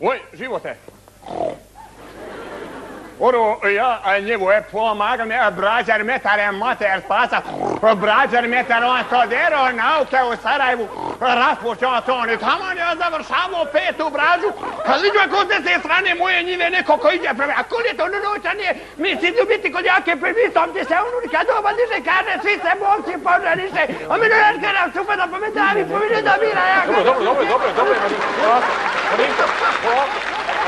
Oj, živote. Oro, ja njegu e pomagam, ja brađar metar je mater spasa, brađar metar on studirao nauke u Sarajevu, raspočeo to on i tamo je završavao petu brađu, kad vidio kod te strane moje njive neko ko ide prema, a kod je to noća nije, misli tu biti kod jake prvisom ti se unuka doma diže kaže, svi se momci požariše, a mi ne razgledam super da pometavi, pomine da mira jako. Dobro, dobro, dobro, dobro, We're.